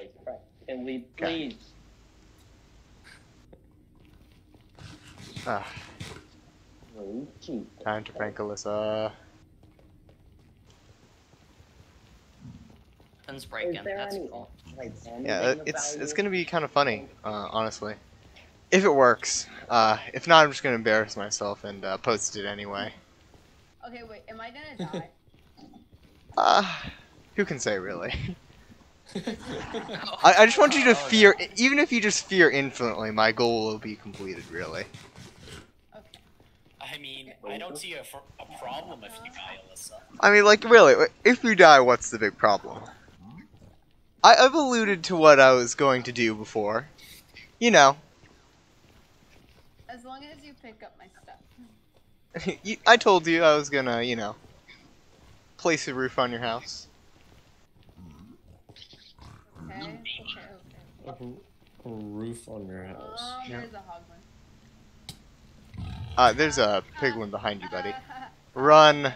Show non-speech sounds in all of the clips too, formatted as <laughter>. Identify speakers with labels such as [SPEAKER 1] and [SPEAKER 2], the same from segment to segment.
[SPEAKER 1] Jesus Christ. Can we please?
[SPEAKER 2] Ah, time to prank Alyssa.
[SPEAKER 3] Guns breaking. That's cool.
[SPEAKER 1] like,
[SPEAKER 2] Yeah, it's it's gonna be kind of funny, uh, honestly. If it works. Uh, if not, I'm just gonna embarrass myself and uh, post it anyway.
[SPEAKER 4] Okay, wait. Am I gonna die?
[SPEAKER 2] Uh, <laughs> who can say really? <laughs> I, I just want you to
[SPEAKER 3] Oh,
[SPEAKER 2] fear,
[SPEAKER 3] no.
[SPEAKER 2] even if you just fear infinitely, my goal will be completed. Really.
[SPEAKER 4] Okay.
[SPEAKER 5] I mean, I don't see a, fr- a problem if you die, Alyssa.
[SPEAKER 2] I mean, like, really, if you die, what's the big problem? I, I've alluded to what I was going to do before. You know,
[SPEAKER 4] As long as you pick up my stuff. <laughs>
[SPEAKER 2] you- I told you I was gonna, you know, place a roof on your house.
[SPEAKER 6] A, a roof on your house.
[SPEAKER 4] Oh,
[SPEAKER 2] Yeah.
[SPEAKER 4] there's a hogman.
[SPEAKER 2] Uh, there's a <laughs> piglin behind you, buddy. Run,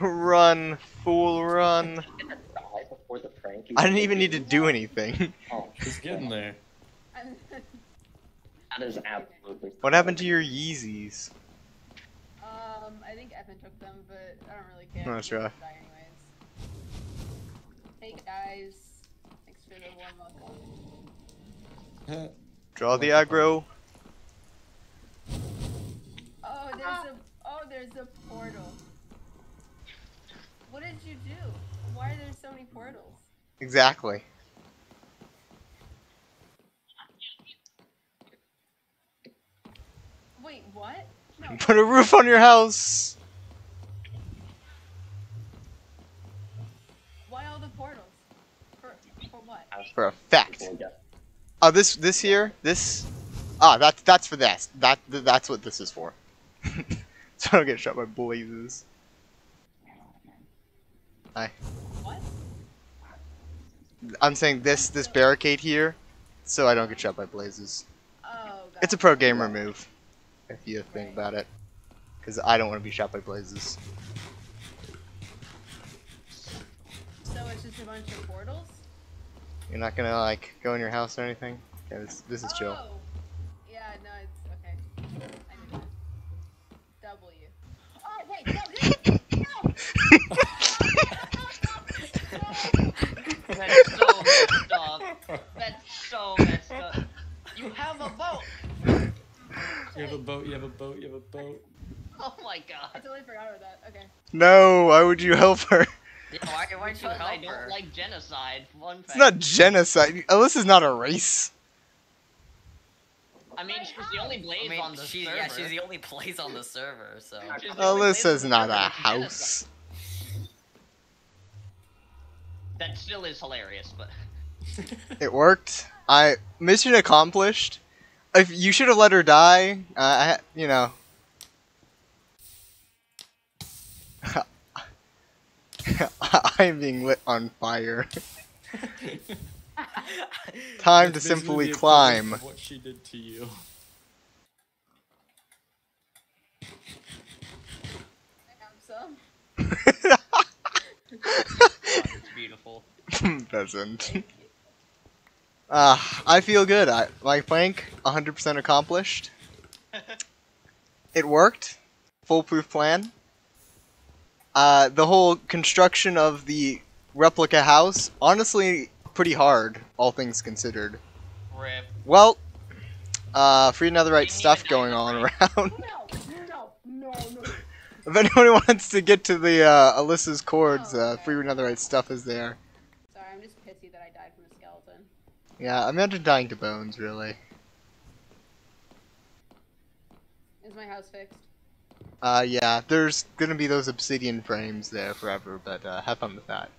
[SPEAKER 2] run, fool, run!
[SPEAKER 1] Gonna die before the prank.
[SPEAKER 2] I didn't even need to do anything. <laughs>
[SPEAKER 1] Oh,
[SPEAKER 6] He's getting there. <laughs>
[SPEAKER 1] that is absolutely.
[SPEAKER 2] What happened to your Yeezys?
[SPEAKER 4] um, I think Evan took them, but I don't really care.
[SPEAKER 2] That's
[SPEAKER 4] We'll
[SPEAKER 2] right.
[SPEAKER 4] Hey guys, thanks for the warm welcome.
[SPEAKER 2] Draw the aggro.
[SPEAKER 4] Oh, there's a oh, there's a portal. What did you do? Why are there so many portals?
[SPEAKER 2] Exactly.
[SPEAKER 4] Wait, what? No.
[SPEAKER 2] Put a roof on your house.
[SPEAKER 4] Why all the portals? For for what?
[SPEAKER 2] For a fact.
[SPEAKER 1] Before we get-
[SPEAKER 2] Oh, this this here, this. Ah, that's that's for this. That that's what this is for. <laughs> so I don't get shot by blazes. Hi.
[SPEAKER 4] What?
[SPEAKER 2] I'm saying this this barricade here, so I don't get shot by blazes.
[SPEAKER 4] Oh, God.
[SPEAKER 2] It's a pro gamer move, if you think about it, because I don't want to be shot by blazes.
[SPEAKER 4] So it's just a bunch of portals?
[SPEAKER 2] You're not gonna like go in your house or anything. Okay, this this is chill.
[SPEAKER 4] Oh. Yeah, no, it's okay. I knew that. W. Oh wait, no, this <laughs> no. <laughs>
[SPEAKER 3] That's so messed up. That's so messed up. You have a boat.
[SPEAKER 6] You have a boat, you have a boat, you have a boat.
[SPEAKER 3] Oh my god.
[SPEAKER 4] I
[SPEAKER 3] god.
[SPEAKER 4] totally forgot about that. Okay.
[SPEAKER 2] No, why would you help her?
[SPEAKER 3] Why, why'd you help
[SPEAKER 4] I
[SPEAKER 3] I
[SPEAKER 4] don't
[SPEAKER 3] don't like genocide. One
[SPEAKER 2] It's
[SPEAKER 3] fact.
[SPEAKER 2] not genocide. Alyssa's not a race.
[SPEAKER 3] I mean, she's the only blaze
[SPEAKER 7] I mean,
[SPEAKER 3] on the
[SPEAKER 7] she,
[SPEAKER 3] server.
[SPEAKER 7] yeah, she's the only place on the server, so.
[SPEAKER 3] She's the
[SPEAKER 2] Alyssa's not a house.
[SPEAKER 3] genocide. That still is hilarious, but <laughs>
[SPEAKER 2] It worked. I mission accomplished. If you should have let her die, uh, I, you know. <laughs> <laughs> I'm being lit on fire. Time to simply climb.
[SPEAKER 6] What she did to you.
[SPEAKER 4] I have some.
[SPEAKER 3] it's beautiful.
[SPEAKER 2] Peasant. Ah, I feel good. I my plank 100% accomplished. <laughs> It worked. Foolproof plan. Uh, the whole construction of the replica house, honestly, pretty hard, all things considered.
[SPEAKER 3] Rip.
[SPEAKER 2] Well, uh, free netherite
[SPEAKER 3] Didn't
[SPEAKER 2] stuff going on
[SPEAKER 3] break.
[SPEAKER 2] around.
[SPEAKER 4] No, no, no, no. <laughs>
[SPEAKER 2] if anyone wants to get to the uh, Alyssa's coords,
[SPEAKER 4] Oh,
[SPEAKER 2] uh,
[SPEAKER 4] okay.
[SPEAKER 2] free netherite stuff is there.
[SPEAKER 4] Sorry, I'm just pissy that I died from a skeleton.
[SPEAKER 2] Yeah, I imagine dying to bones, really.
[SPEAKER 4] Is my house fixed?
[SPEAKER 2] Uh, yeah, there's gonna be those obsidian frames there forever, but uh, have fun with that.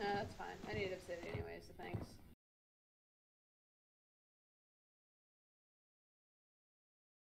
[SPEAKER 4] Uh, that's fine. I need obsidian anyway, so thanks.